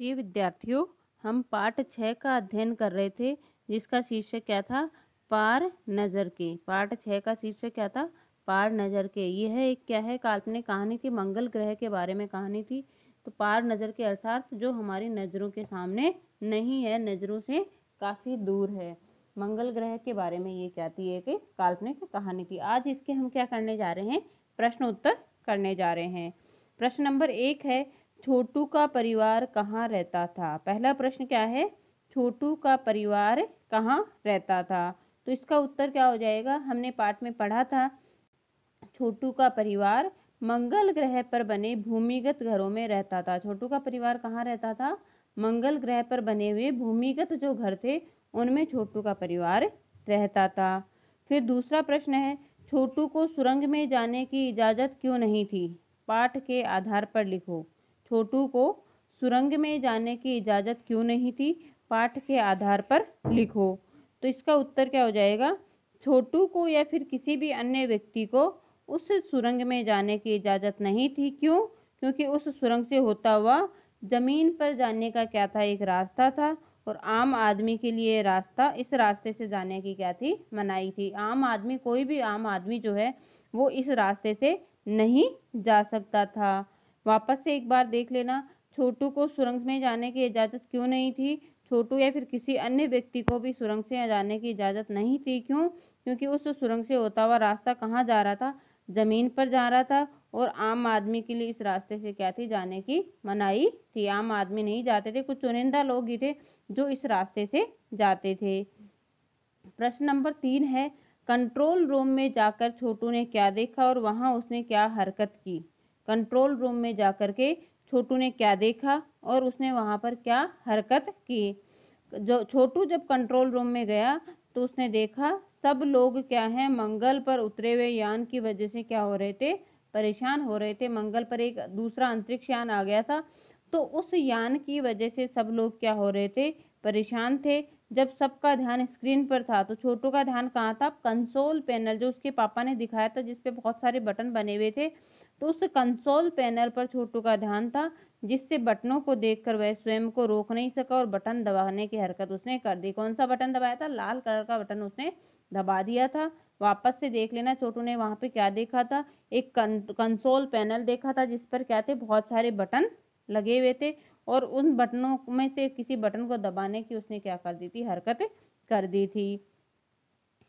प्रिय विद्यार्थियों, हम पाठ छः का अध्ययन कर रहे थे, जिसका शीर्षक क्या था? पार नज़र के। पाठ छः का शीर्षक क्या था? पार नज़र के। यह एक क्या है? काल्पनिक कहानी थी, मंगल ग्रह के बारे में कहानी थी। तो पार नज़र के अर्थात जो हमारी नज़रों के सामने नहीं है, नज़रों से काफ़ी दूर है। मंगल ग्रह के बारे में ये क्या थी? एक काल्पनिक कहानी थी। आज इसके हम क्या करने जा रहे हैं? प्रश्न उत्तर करने जा रहे हैं। प्रश्न नंबर एक है छोटू का परिवार कहाँ रहता था? पहला प्रश्न क्या है? छोटू का परिवार कहाँ रहता था? तो इसका उत्तर क्या हो जाएगा? हमने पाठ में पढ़ा था। छोटू का परिवार मंगल ग्रह पर बने भूमिगत घरों में रहता था। छोटू का परिवार कहाँ रहता था? मंगल ग्रह पर बने हुए भूमिगत जो घर थे, उनमें छोटू का परिवार रहता था। फिर दूसरा प्रश्न है, छोटू को सुरंग में जाने की इजाज़त क्यों नहीं थी? पाठ के आधार पर लिखो। छोटू को सुरंग में जाने की इजाज़त क्यों नहीं थी? पाठ के आधार पर लिखो। तो इसका उत्तर क्या हो जाएगा? छोटू को या फिर किसी भी अन्य व्यक्ति को उस सुरंग में जाने की इजाज़त नहीं थी। क्यों? क्योंकि उस सुरंग से होता हुआ ज़मीन पर जाने का क्या था? एक रास्ता था और आम आदमी के लिए रास्ता इस रास्ते से जाने की क्या थी? मनाई थी। आम आदमी, कोई भी आम आदमी जो है, वो इस रास्ते से नहीं जा सकता था। वापस से एक बार देख लेना। छोटू को सुरंग में जाने की इजाज़त क्यों नहीं थी? छोटू या फिर किसी अन्य व्यक्ति को भी सुरंग से जाने की इजाज़त नहीं थी? क्यों? क्योंकि उस सुरंग से होता हुआ रास्ता कहाँ जा रहा था? ज़मीन पर जा रहा था और आम आदमी के लिए इस रास्ते से क्या थी? जाने की मनाही थी। आम आदमी नहीं जाते थे, कुछ चुनिंदा लोग ही थे जो इस रास्ते से जाते थे। प्रश्न नंबर तीन है, कंट्रोल रूम में जाकर छोटू ने क्या देखा और वहाँ उसने क्या हरकत की? कंट्रोल रूम में जा कर के छोटू ने क्या देखा और उसने वहाँ पर क्या हरकत की? जो, छोटू जब कंट्रोल रूम में गया तो उसने देखा, सब लोग क्या हैं? मंगल पर उतरे हुए यान की वजह से क्या हो रहे थे? परेशान हो रहे थे। मंगल पर एक दूसरा अंतरिक्ष यान आ गया था। तो उस यान की वजह से सब लोग क्या हो रहे थे? परेशान थे। जब सबका ध्यान स्क्रीन पर था तो छोटू का ध्यान कहाँ था? कंसोल पैनल, जो उसके पापा ने दिखाया था जिसपे बहुत सारे बटन बने हुए थे। तो उस कंसोल पैनल पर छोटू का ध्यान था, जिससे बटनों को देखकर वह स्वयं को रोक नहीं सका और बटन दबाने की हरकत उसने कर दी। कौन सा बटन दबाया था? लाल कलर का बटन उसने दबा दिया था। वापस से देख लेना, छोटू ने वहाँ पे क्या देखा था? एक कंसोल पैनल देखा था, जिस पर क्या थे? बहुत सारे बटन लगे हुए थे। और उन बटनों में से किसी बटन को दबाने की उसने क्या कर दी थी? हरकत कर दी थी।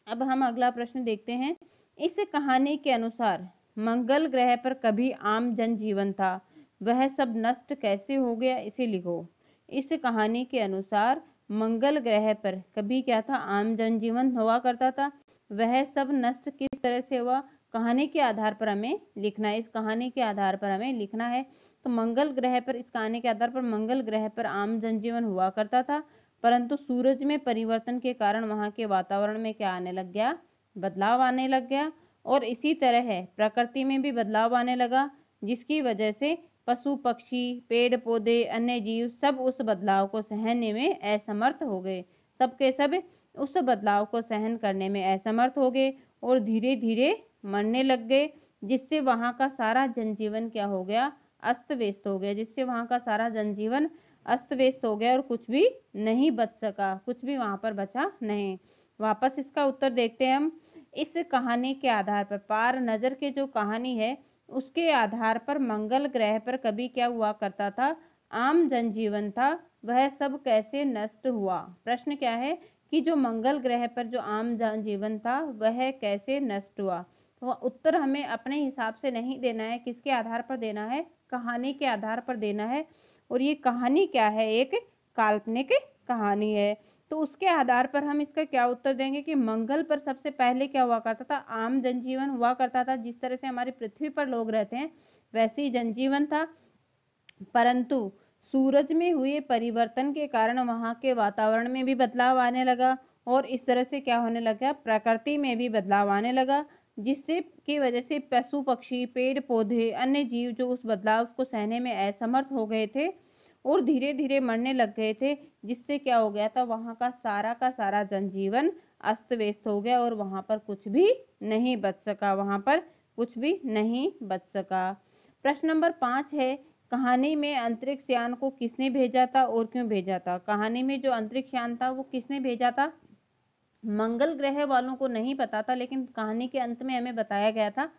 अब हम अगला प्रश्न देखते हैं। इस कहानी के अनुसार मंगल ग्रह पर कभी आम जनजीवन था। वह सब नष्ट कैसे हो गया, इसे लिखो। इस कहानी के अनुसार मंगल ग्रह पर कभी क्या था? आम जनजीवन हुआ करता था। वह सब नष्ट किस तरह से हुआ? कहानी के आधार पर हमें लिखना है। इस कहानी के आधार पर हमें लिखना है। तो मंगल ग्रह पर, इस कहानी के आधार पर मंगल ग्रह पर आम जनजीवन हुआ करता था, परंतु सूरज में परिवर्तन के कारण वहाँ के वातावरण में क्या आने लग गया? बदलाव आने लग गया और इसी तरह है प्रकृति में भी बदलाव आने लगा, जिसकी वजह से पशु, पक्षी, पेड़, पौधे, अन्य जीव सब उस बदलाव को सहने में असमर्थ हो गए। सबके सब उस बदलाव को सहन करने में असमर्थ हो गए और धीरे धीरे मरने लग गए, जिससे वहाँ का सारा जनजीवन क्या हो गया? अस्त व्यस्त हो गया, जिससे वहाँ का सारा जनजीवन अस्त व्यस्त हो गया और कुछ भी नहीं बच सका, कुछ भी वहाँ पर बचा नहीं। वापस इसका उत्तर देखते हैं हम। इस कहानी के आधार पर, पार नज़र के जो कहानी है, उसके आधार पर मंगल ग्रह पर कभी क्या हुआ करता था? आम जनजीवन था, वह सब कैसे नष्ट हुआ? प्रश्न क्या है कि जो मंगल ग्रह पर जो आम जनजीवन था, वह कैसे नष्ट हुआ? उत्तर हमें अपने हिसाब से नहीं देना है, किसके आधार पर देना है? कहानी के आधार पर देना है। और ये कहानी क्या है? एक काल्पनिक कहानी है। तो उसके आधार पर हम इसका क्या उत्तर देंगे कि मंगल पर सबसे पहले क्या हुआ करता था? आम जनजीवन हुआ करता था। जिस तरह से हमारी पृथ्वी पर लोग रहते हैं, वैसे ही जनजीवन था। परंतु सूरज में हुए परिवर्तन के कारण वहाँ के वातावरण में भी बदलाव आने लगा और इस तरह से क्या होने लगा? प्रकृति में भी बदलाव आने लगा। जिससे की वजह से पशु, पक्षी, पेड़, पौधे, अन्य जीव जो उस बदलाव को सहने में असमर्थ हो गए थे और धीरे धीरे मरने लग गए थे, जिससे क्या हो गया था, वहाँ का सारा का सारा जनजीवन अस्त व्यस्त हो गया और वहाँ पर कुछ भी नहीं बच सका, वहाँ पर कुछ भी नहीं बच सका। प्रश्न नंबर पाँच है, कहानी में अंतरिक्ष यान को किसने भेजा था और क्यों भेजा था? कहानी में जो अंतरिक्ष यान था, वो किसने भेजा था? मंगल ग्रह वालों को नहीं पता था, लेकिन कहानी के अंत में हमें बताया गया था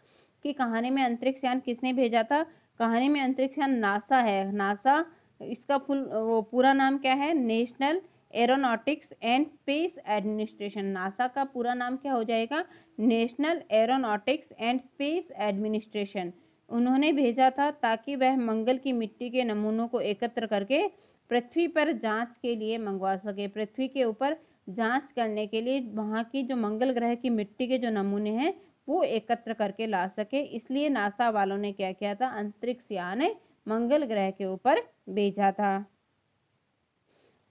कि कहानी में अंतरिक्ष यान किसने भेजा था। कहानी में अंतरिक्ष यान नासा है। नासा, इसका फुल, वो पूरा नाम क्या है? National Aeronautics and Space Administration. NASA का पूरा नाम क्या हो जाएगा? National Aeronautics and Space Administration. उन्होंने भेजा था ताकि वह मंगल की मिट्टी के नमूनों को एकत्र करके पृथ्वी पर जाँच के लिए मंगवा सके। पृथ्वी के ऊपर जाँच करने के लिए वहाँ की जो मंगल ग्रह की मिट्टी के जो नमूने हैं, वो एकत्र करके ला सके। इसलिए नासा वालों ने क्या किया था? अंतरिक्ष यान मंगल ग्रह के ऊपर भेजा था।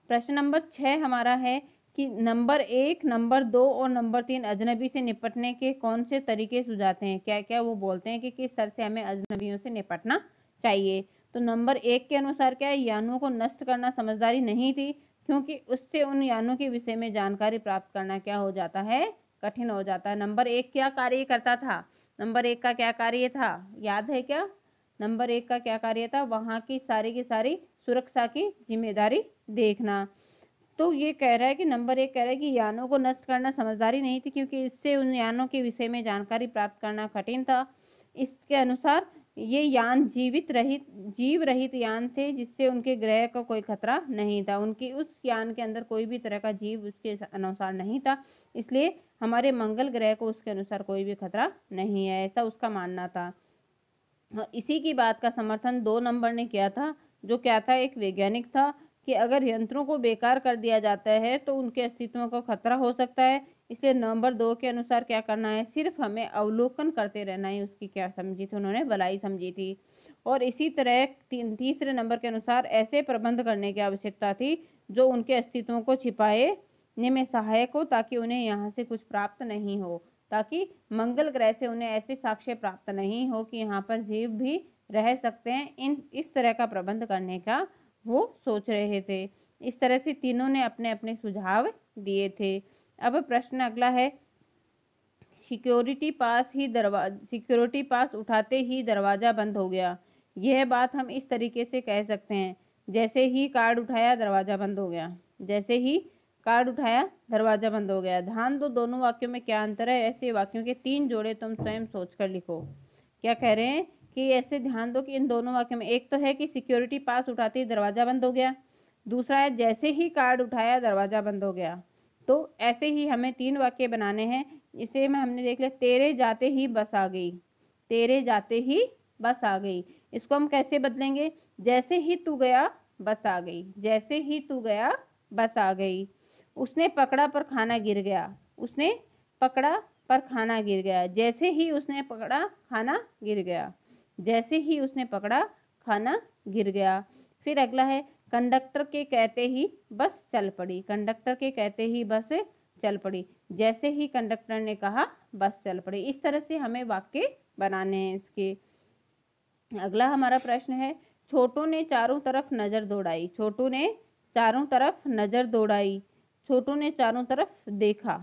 प्रश्न नंबर छः हमारा है कि नंबर एक, नंबर दो और नंबर तीन अजनबी से निपटने के कौन से तरीके सुझाते हैं? क्या क्या वो बोलते हैं कि किस तरह से हमें अजनबियों से निपटना चाहिए? तो नंबर एक के अनुसार क्या है? यानों को नष्ट करना समझदारी नहीं थी। क्योंकि उससे उन यानों के विषय में जानकारी प्राप्त करना क्या हो जाता है? कठिन हो जाता है। नंबर एक क्या कार्य करता था? नंबर एक का क्या कार्य था? याद है क्या? नंबर एक का क्या कार्य था? वहाँ की सारी की सारी सुरक्षा की ज़िम्मेदारी देखना। तो ये कह रहा है कि नंबर एक कह रहा है कि यानों को नष्ट करना समझदारी नहीं थी क्योंकि इससे उन यानों के विषय में जानकारी प्राप्त करना कठिन था। इसके अनुसार ये यान जीवित रहित, जीव रहित यान थे, जिससे उनके ग्रह का कोई खतरा नहीं था। उनकी उस यान के अंदर कोई भी तरह का जीव उसके अनुसार नहीं था। इसलिए हमारे मंगल ग्रह को उसके अनुसार कोई भी खतरा नहीं है, ऐसा उसका मानना था। और इसी की बात का समर्थन दो नंबर ने किया था, जो क्या था, एक वैज्ञानिक था कि अगर यंत्रों को बेकार कर दिया जाता है तो उनके अस्तित्व को खतरा हो सकता है। इसलिए नंबर दो के अनुसार क्या करना है? सिर्फ़ हमें अवलोकन करते रहना है, उसकी क्या समझी थी उन्होंने? भलाई समझी थी। और इसी तरह तीसरे नंबर के अनुसार ऐसे प्रबंध करने की आवश्यकता थी, जो उनके अस्तित्व को छिपाए में सहायक हो, ताकि उन्हें यहाँ से कुछ प्राप्त नहीं हो, ताकि मंगल ग्रह से उन्हें ऐसे साक्ष्य प्राप्त नहीं हो कि यहाँ पर जीव भी रह सकते हैं। इन, इस तरह का प्रबंध करने का वो सोच रहे थे। इस तरह से तीनों ने अपने अपने सुझाव दिए थे। अब प्रश्न अगला है सिक्योरिटी पास ही दरवा सिक्योरिटी पास उठाते ही दरवाज़ा बंद हो गया। यह बात हम इस तरीके से कह सकते हैं, जैसे ही कार्ड उठाया, दरवाज़ा बंद हो गया। जैसे ही कार्ड उठाया, दरवाज़ा बंद हो गया। ध्यान दो, दोनों वाक्यों में क्या अंतर है? ऐसे वाक्यों के तीन जोड़े तुम स्वयं सोच कर लिखो। क्या कह रहे हैं कि ऐसे ध्यान दो कि इन दोनों वाक्यों में, एक तो है कि सिक्योरिटी पास उठाते ही दरवाज़ा बंद हो गया, दूसरा है जैसे ही कार्ड उठाया, दरवाज़ा बंद हो गया। तो ऐसे ही हमें तीन वाक्य बनाने हैं। इसे में हमने देख लिया, तेरे जाते ही बस आ गई। तेरे जाते ही बस आ गई। इसको हम कैसे बदलेंगे? जैसे ही तू गया, बस आ गई। जैसे ही तू गया, बस आ गई। उसने पकड़ा पर खाना गिर गया। उसने पकड़ा पर खाना गिर गया। जैसे ही उसने पकड़ा, खाना गिर गया। जैसे ही उसने पकड़ा, खाना गिर गया। फिर अगला है कंडक्टर के कहते ही बस चल पड़ी, कंडक्टर के कहते ही बस चल पड़ी। जैसे ही कंडक्टर ने कहा, बस चल पड़ी। इस तरह से हमें वाक्य बनाने हैं इसके। अगला हमारा प्रश्न है, छोटू ने चारों तरफ़ नज़र दौड़ाई। छोटू ने चारों तरफ़ नज़र दौड़ाई। छोटू ने चारों तरफ़ देखा।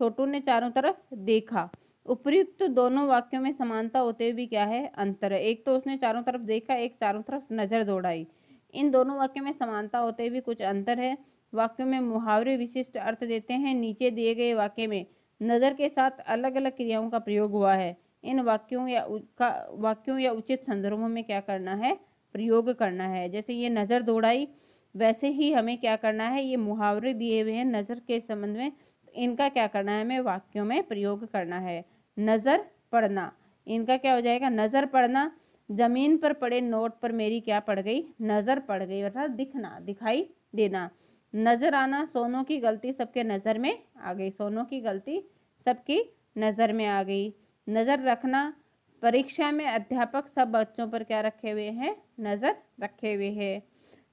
छोटू ने चारों तरफ़ देखा। उपयुक्त तो दोनों वाक्यों में समानता होते हुए भी क्या है? अंतर है। एक तो उसने चारों तरफ़ देखा, एक चारों तरफ़ नज़र दौड़ाई। इन दोनों वाक्यों में समानता होते हुए कुछ अंतर है। वाक्यों में मुहावरे विशिष्ट अर्थ देते हैं। नीचे दिए गए वाक्य में नज़र के साथ अलग अलग क्रियाओं का प्रयोग हुआ है। इन वाक्यों या का, वाक्यों या उचित संदर्भों में क्या करना है? प्रयोग करना है। जैसे ये नज़र दौड़ाई वैसे ही हमें क्या करना है? ये मुहावरे दिए हुए हैं। नज़र के संबंध में इनका क्या करना है? हमें वाक्यों में प्रयोग करना है। नज़र पढ़ना। इनका क्या हो जाएगा? नज़र पढ़ना। ज़मीन पर पड़े नोट पर मेरी क्या पड़ गई? नज़र पड़ गई, अर्थात दिखना, दिखाई देना। नज़र आना, सोनों की गलती सबके नज़र में आ गई। सोनों की गलती सबकी नज़र में आ गई। नज़र रखना, परीक्षा में अध्यापक सब बच्चों पर क्या रखे हुए हैं? नज़र रखे हुए हैं।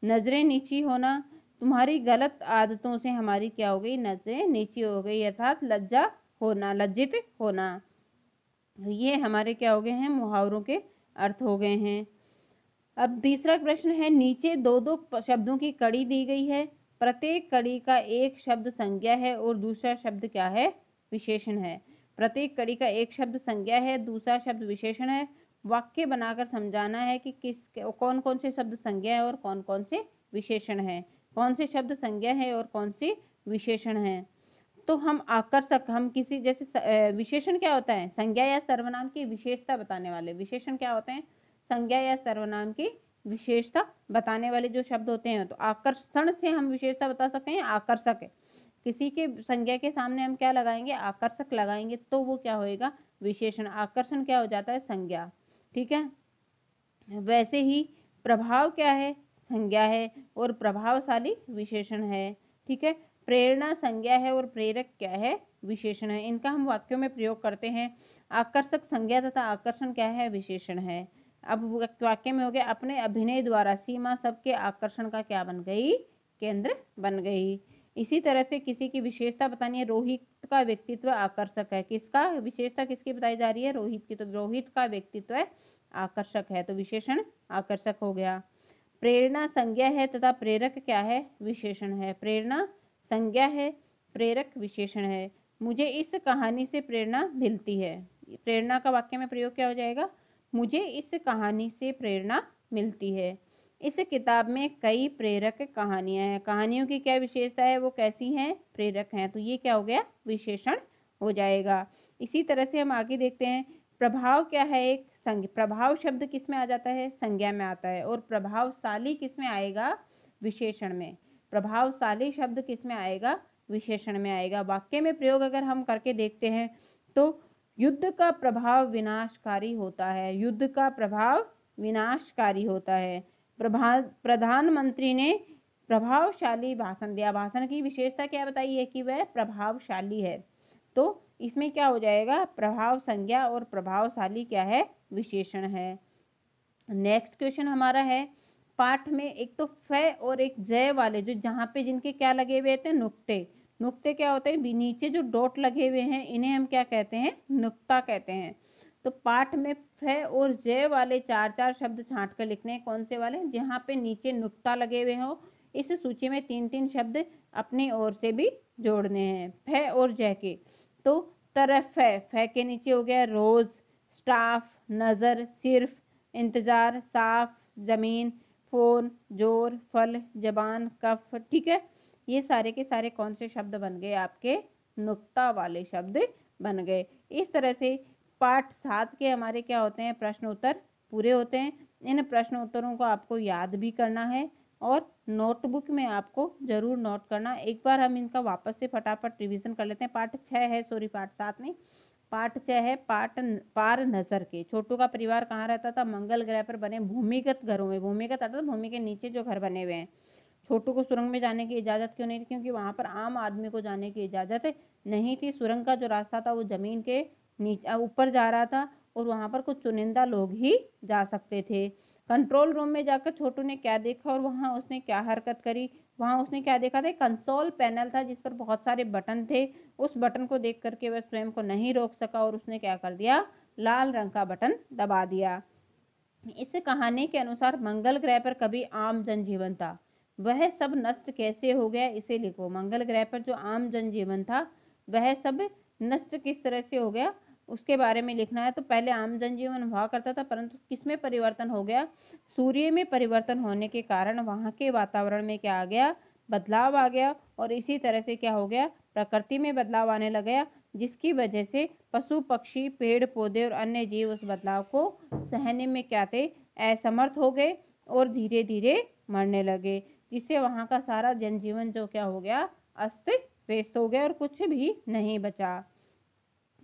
नज़रें नीची होना, तुम्हारी गलत आदतों से हमारी क्या हो गई? नज़रें नीची हो गई, अर्थात लज्जा होना, लज्जित होना। ये हमारे क्या हो गए हैं? मुहावरों के अर्थ हो गए हैं। अब तीसरा प्रश्न है, नीचे दो दो शब्दों की कड़ी दी गई है। प्रत्येक कड़ी का एक शब्द संज्ञा है और दूसरा शब्द क्या है? विशेषण है। प्रत्येक कड़ी का एक शब्द संज्ञा है, दूसरा शब्द विशेषण है। वाक्य बनाकर समझाना है कि किस कौन कौन से शब्द संज्ञा है और कौन कौन से विशेषण है। कौन से शब्द संज्ञा है और कौन से विशेषण है? तो हम आकर्षक, हम किसी जैसे विशेषण क्या होता है? संज्ञा या सर्वनाम की विशेषता बताने वाले। विशेषण क्या होते हैं? संज्ञा या सर्वनाम की विशेषता बताने वाले जो शब्द होते हैं तो आकर्षण से हम विशेषता बता सकते हैं, आकर्षक है। किसी के संज्ञा के सामने हम क्या लगाएँगे? आकर्षक लगाएँगे तो वो क्या होएगा? विशेषण। आकर्षण क्या हो जाता है? संज्ञा। ठीक है? वैसे ही प्रभाव क्या है? संज्ञा है और प्रभावशाली विशेषण है। ठीक है? प्रेरणा संज्ञा है और प्रेरक क्या है? विशेषण है। इनका हम वाक्यों में प्रयोग करते हैं। आकर्षक संज्ञा तथा आकर्षण क्या है? विशेषण है। अब वाक्य में हो गया, अपने अभिनय द्वारा सीमा सबके आकर्षण का क्या बन गई? केंद्र बन गई। इसी तरह से किसी की विशेषता बतानी है, रोहित का व्यक्तित्व आकर्षक है। किसका? विशेषता किसकी बताई जा रही है? रोहित की। तो रोहित का व्यक्तित्व आकर्षक है। तो विशेषण आकर्षक हो गया। प्रेरणा संज्ञा है तथा प्रेरक क्या है? विशेषण है। प्रेरणा संज्ञा है, प्रेरक विशेषण है। मुझे इस कहानी से प्रेरणा मिलती है। प्रेरणा का वाक्य में प्रयोग क्या हो जाएगा? मुझे इस कहानी से प्रेरणा मिलती है। इस किताब में कई प्रेरक कहानियाँ हैं। कहानियों की क्या विशेषता है? वो कैसी हैं? प्रेरक हैं। तो ये क्या हो गया? विशेषण हो जाएगा। इसी तरह से हम आगे देखते हैं, प्रभाव क्या है एक संज्ञ? प्रभाव शब्द किसमें आ जाता है? संज्ञा में आता है। और प्रभावशाली किसमें आएगा? विशेषण में। प्रभावशाली शब्द किसमें आएगा? विशेषण में आएगा। वाक्य में प्रयोग अगर हम करके देखते हैं तो युद्ध का प्रभाव विनाशकारी होता है। युद्ध का प्रभाव विनाशकारी होता है। प्रभा, प्रधानमंत्री ने प्रभावशाली भाषण दिया। भाषण की विशेषता क्या बताई है कि वह प्रभावशाली है? तो इसमें क्या हो जाएगा? प्रभाव संज्ञा और प्रभावशाली क्या है? विशेषण है। नेक्स्ट क्वेश्चन हमारा है पाठ में एक तो फ और एक जय वाले जो जहाँ पे जिनके क्या लगे हुए थे नुक्ते। नुक्ते क्या होते हैं? नीचे जो डॉट लगे हुए हैं, इन्हें हम क्या कहते हैं? नुक्ता कहते हैं। तो पाठ में फ और जय वाले चार चार शब्द छांट कर लिखने हैं कौन से वाले? जहाँ पे नीचे नुक्ता लगे हुए हो, इस सूची में तीन तीन शब्द अपनी ओर से भी जोड़ने हैं, फ और जय के। तो तरफ़ फ के नीचे हो गया रोज, स्टाफ, नज़र, सिर्फ़, इंतज़ार, साफ़, ज़मीन फ़ोन ज़ोर, फल, जबान, कफ, ठीक है? ये सारे के सारे कौन से शब्द बन गए? आपके नुक्ता वाले शब्द बन गए। इस तरह से पाठ सात के हमारे क्या होते हैं? प्रश्न उत्तर पूरे होते हैं। इन प्रश्न उत्तरों को आपको याद भी करना है और नोटबुक में आपको ज़रूर नोट करना। एक बार हम इनका वापस से फटाफट रिवीजन कर लेते हैं। पार्ट छः है, सॉरी पार्ट सात नहीं। पाठ छः है? पाठ पार नज़र के। छोटू का परिवार कहाँ रहता था? मंगल ग्रह पर बने भूमिगत घरों में। भूमिगत अर्थात भूमि के नीचे जो घर बने हुए हैं। छोटू को सुरंग में जाने की इजाज़त क्यों नहीं थी? क्योंकि वहाँ पर आम आदमी को जाने की इजाज़त नहीं थी। सुरंग का जो रास्ता था, वो ज़मीन के नीचे ऊपर जा रहा था और वहाँ पर कुछ चुनिंदा लोग ही जा सकते थे। कंट्रोल रूम में जाकर छोटू ने क्या देखा और वहाँ उसने क्या हरकत करी? वहाँ उसने क्या देखा था? कंसोल पैनल था जिस पर बहुत सारे बटन थे। उस बटन को देख करके वह स्वयं को नहीं रोक सका और उसने क्या कर दिया? लाल रंग का बटन दबा दिया। इस कहानी के अनुसार मंगल ग्रह पर कभी आम जनजीवन था। वह सब नष्ट कैसे हो गया, इसे लिखो। मंगल ग्रह पर जो आम जनजीवन था, वह सब नष्ट किस तरह से हो गया? उसके बारे में लिखना है। तो पहले आम जनजीवन हुआ करता था, परंतु किसमें परिवर्तन हो गया? सूर्य में परिवर्तन होने के कारण वहाँ के वातावरण में क्या आ गया? बदलाव आ गया और इसी तरह से क्या हो गया? प्रकृति में बदलाव आने लग गया, जिसकी वजह से पशु, पक्षी, पेड़, पौधे और अन्य जीव उस बदलाव को सहने में क्या थे? असमर्थ हो गए और धीरे धीरे मरने लगे, जिससे वहाँ का सारा जनजीवन जो क्या हो गया? अस्त व्यस्त हो गया और कुछ भी नहीं बचा।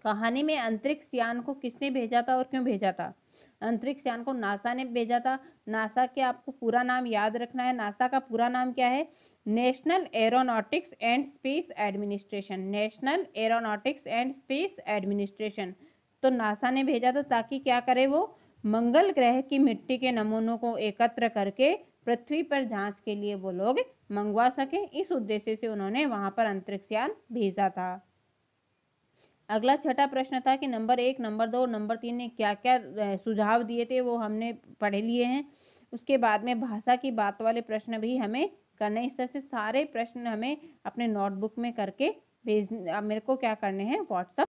कहानी में अंतरिक्ष यान को किसने भेजा था और क्यों भेजा था? अंतरिक्ष यान को नासा ने भेजा था। नासा के आपको पूरा नाम याद रखना है। नासा का पूरा नाम क्या है? National Aeronautics and Space Administration. National Aeronautics and Space Administration. तो नासा ने भेजा था ताकि क्या करे वो? मंगल ग्रह की मिट्टी के नमूनों को एकत्र करके पृथ्वी पर जाँच के लिए वो लोग मंगवा सके। इस उद्देश्य से उन्होंने वहाँ पर अंतरिक्ष यान भेजा था। अगला छठा प्रश्न था कि नंबर एक, नंबर दो, नंबर तीन ने क्या क्या सुझाव दिए थे, वो हमने पढ़े लिए हैं। उसके बाद में भाषा की बात वाले प्रश्न भी हमें करने इस तरह से सारे प्रश्न हमें अपने नोटबुक में करके भेज मेरे को क्या करने हैं व्हाट्सअप